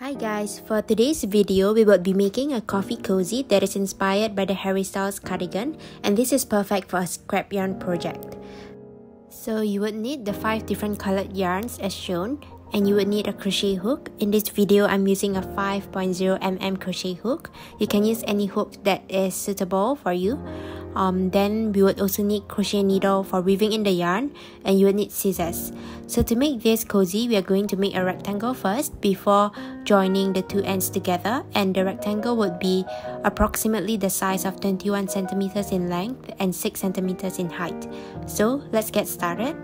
Hi guys, for today's video, we will be making a coffee cozy that is inspired by the Harry Styles cardigan and this is perfect for a scrap yarn project. So you would need the 5 different colored yarns as shown and you would need a crochet hook. In this video, I'm using a 5.0mm crochet hook. You can use any hook that is suitable for you um, then we would also need crochet needle for weaving in the yarn and you would need scissors. So to make this cozy we are going to make a rectangle first before joining the two ends together and the rectangle would be approximately the size of 21 centimeters in length and 6 centimeters in height. So let's get started.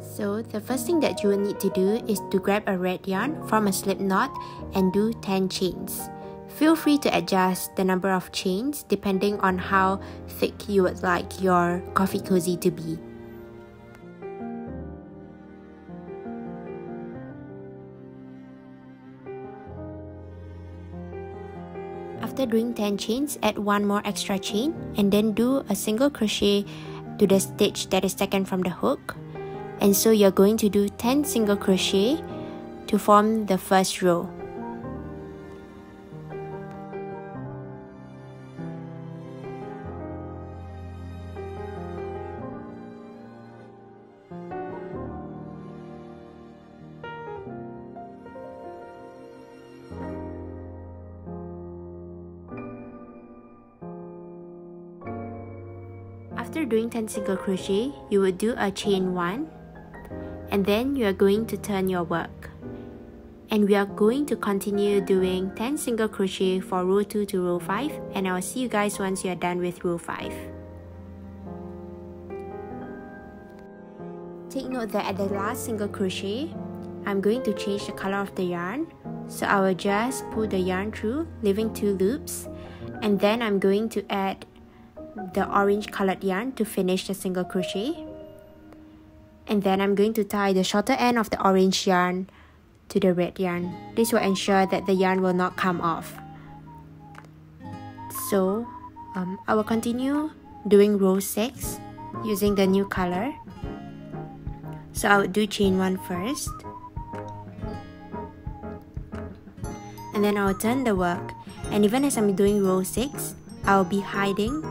So the first thing that you will need to do is to grab a red yarn from a slip knot and do 10 chains Feel free to adjust the number of chains depending on how thick you would like your coffee cozy to be. After doing 10 chains, add one more extra chain and then do a single crochet to the stitch that is taken from the hook. And so you're going to do 10 single crochet to form the first row. After doing 10 single crochet, you will do a chain 1 and then you are going to turn your work. And we are going to continue doing 10 single crochet for row 2 to row 5 and I will see you guys once you are done with row 5. Take note that at the last single crochet, I'm going to change the color of the yarn. So I will just pull the yarn through, leaving two loops. And then I'm going to add the orange colored yarn to finish the single crochet. And then I'm going to tie the shorter end of the orange yarn to the red yarn. This will ensure that the yarn will not come off. So um, I will continue doing row 6 using the new color. So I would do chain 1 first. And then I will turn the work. And even as I'm doing row 6 I will be hiding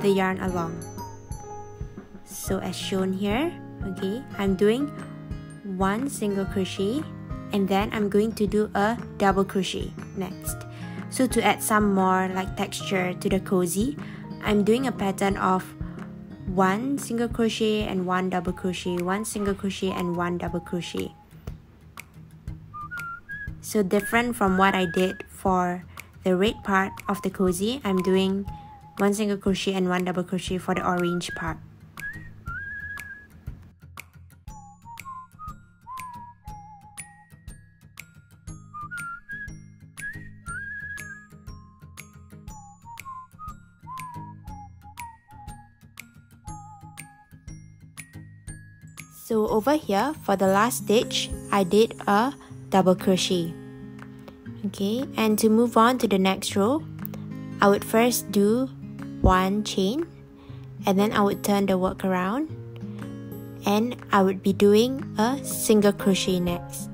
the yarn along. So as shown here okay I'm doing one single crochet and then I'm going to do a double crochet next. So to add some more like texture to the cozy I'm doing a pattern of one single crochet and one double crochet one single crochet and one double crochet. So different from what I did for the red part of the cozy I'm doing one single crochet and one double crochet for the orange part. So over here for the last stitch I did a double crochet. Okay and to move on to the next row I would first do one chain and then I would turn the work around and I would be doing a single crochet next.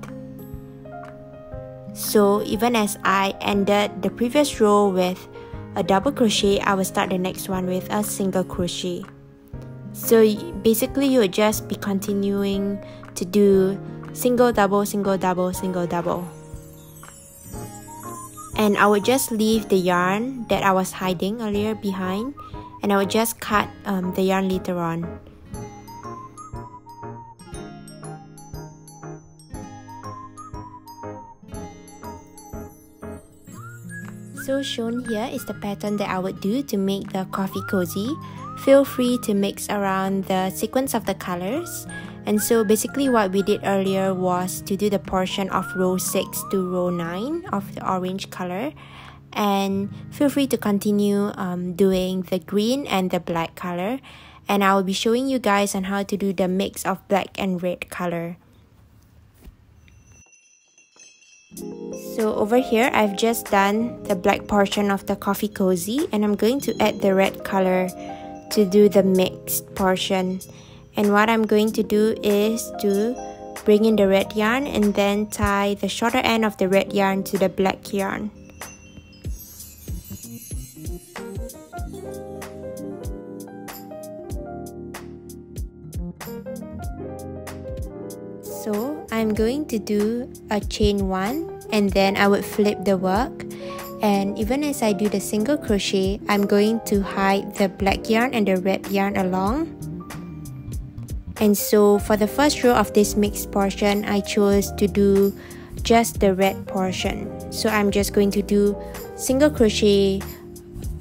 So even as I ended the previous row with a double crochet, I will start the next one with a single crochet. So basically you would just be continuing to do single double single double single double and I would just leave the yarn that I was hiding earlier behind and I would just cut um, the yarn later on. So shown here is the pattern that I would do to make the coffee cozy. Feel free to mix around the sequence of the colors and so basically what we did earlier was to do the portion of row 6 to row 9 of the orange color. And feel free to continue um, doing the green and the black color. And I will be showing you guys on how to do the mix of black and red color. So over here, I've just done the black portion of the coffee cozy and I'm going to add the red color to do the mixed portion and what I'm going to do is to bring in the red yarn and then tie the shorter end of the red yarn to the black yarn. So I'm going to do a chain 1 and then I would flip the work and even as I do the single crochet I'm going to hide the black yarn and the red yarn along and so for the first row of this mixed portion I chose to do just the red portion. So I'm just going to do single crochet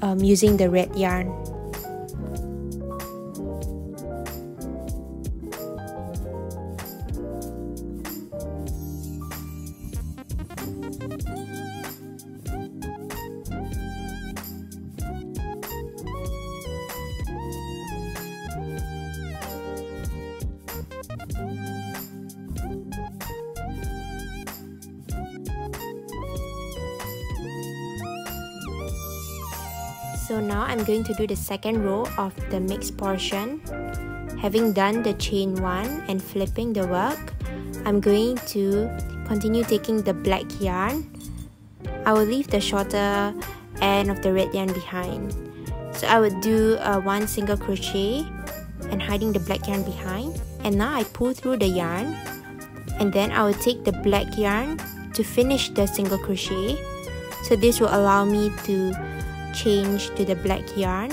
um, using the red yarn So now I'm going to do the second row of the mixed portion. Having done the chain 1 and flipping the work, I'm going to continue taking the black yarn. I will leave the shorter end of the red yarn behind. So I would do uh, one single crochet and hiding the black yarn behind. And now I pull through the yarn and then I will take the black yarn to finish the single crochet. So this will allow me to change to the black yarn.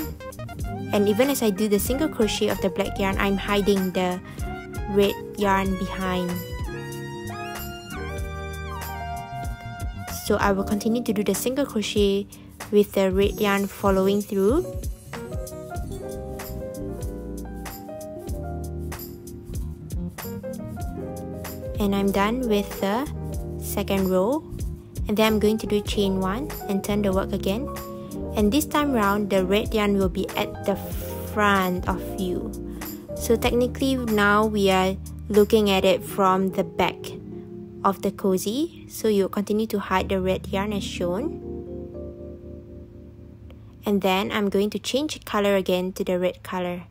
And even as I do the single crochet of the black yarn I'm hiding the red yarn behind. So I will continue to do the single crochet with the red yarn following through. And I'm done with the second row. And then I'm going to do chain 1 and turn the work again and this time round the red yarn will be at the front of you. So technically now we are looking at it from the back of the cozy. So you continue to hide the red yarn as shown. And then I'm going to change color again to the red color.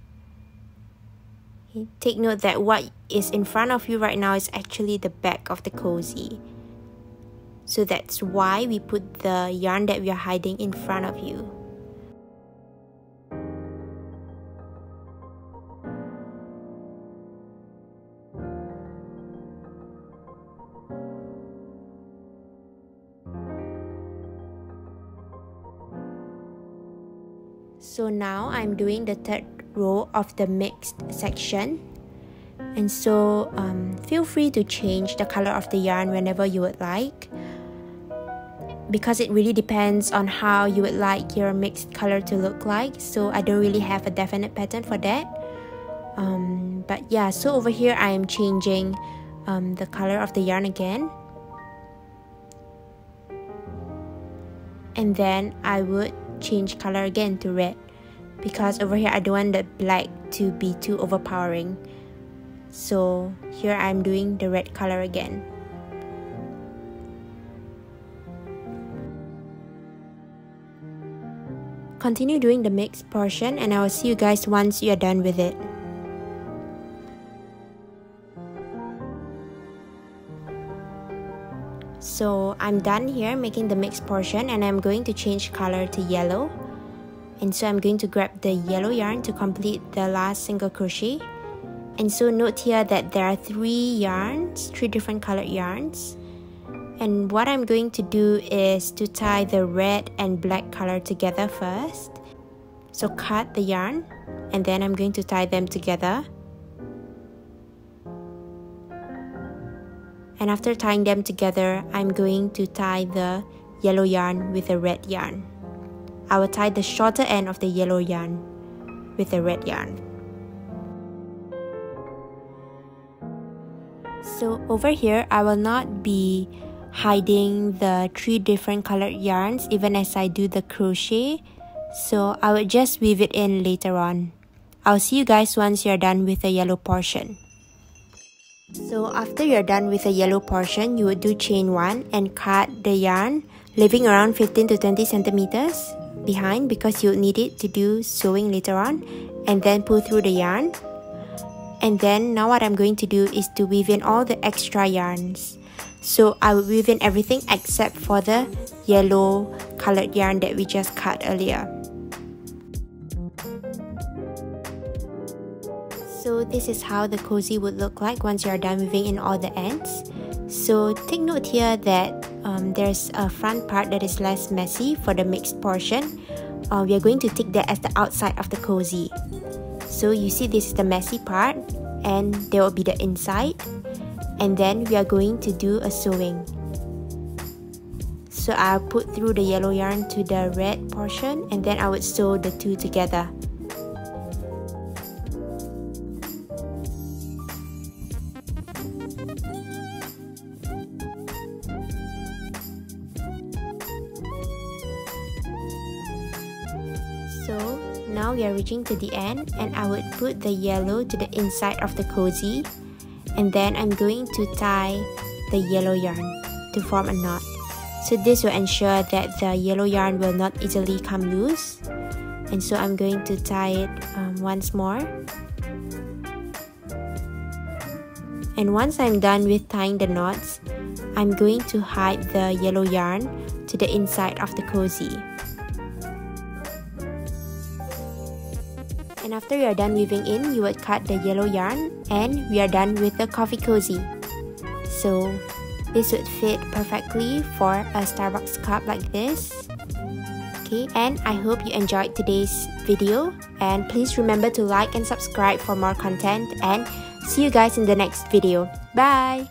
Take note that what is in front of you right now is actually the back of the cozy so that's why we put the yarn that we are hiding in front of you. So now I'm doing the third row of the mixed section and so um, feel free to change the color of the yarn whenever you would like because it really depends on how you would like your mixed color to look like. So I don't really have a definite pattern for that. Um, but yeah so over here I am changing um, the color of the yarn again. And then I would change color again to red because over here I don't want the black to be too overpowering. So here I'm doing the red color again Continue doing the mixed portion and I will see you guys once you are done with it. So I'm done here making the mixed portion and I'm going to change color to yellow. And so I'm going to grab the yellow yarn to complete the last single crochet. And so note here that there are three yarns, three different colored yarns. And what I'm going to do is to tie the red and black color together first. So cut the yarn and then I'm going to tie them together. And after tying them together, I'm going to tie the yellow yarn with the red yarn. I will tie the shorter end of the yellow yarn with the red yarn. So over here, I will not be hiding the three different colored yarns even as I do the crochet so I will just weave it in later on. I'll see you guys once you're done with the yellow portion. So after you're done with the yellow portion, you would do chain 1 and cut the yarn leaving around 15 to 20 centimeters behind because you'll need it to do sewing later on and then pull through the yarn And then now what I'm going to do is to weave in all the extra yarns. So I will weave in everything except for the yellow colored yarn that we just cut earlier. So this is how the cozy would look like once you're done weaving in all the ends. So take note here that um, there's a front part that is less messy for the mixed portion. Uh, we are going to take that as the outside of the cozy. So you see this is the messy part and there will be the inside and then we are going to do a sewing. So I'll put through the yellow yarn to the red portion and then I would sew the two together. So now we are reaching to the end and I would put the yellow to the inside of the cozy and then I'm going to tie the yellow yarn to form a knot. So this will ensure that the yellow yarn will not easily come loose and so I'm going to tie it um, once more. And once I'm done with tying the knots, I'm going to hide the yellow yarn to the inside of the cozy. And after you are done weaving in, you would cut the yellow yarn and we are done with the coffee cozy. So this would fit perfectly for a Starbucks cup like this. Okay, and I hope you enjoyed today's video and please remember to like and subscribe for more content and see you guys in the next video. Bye!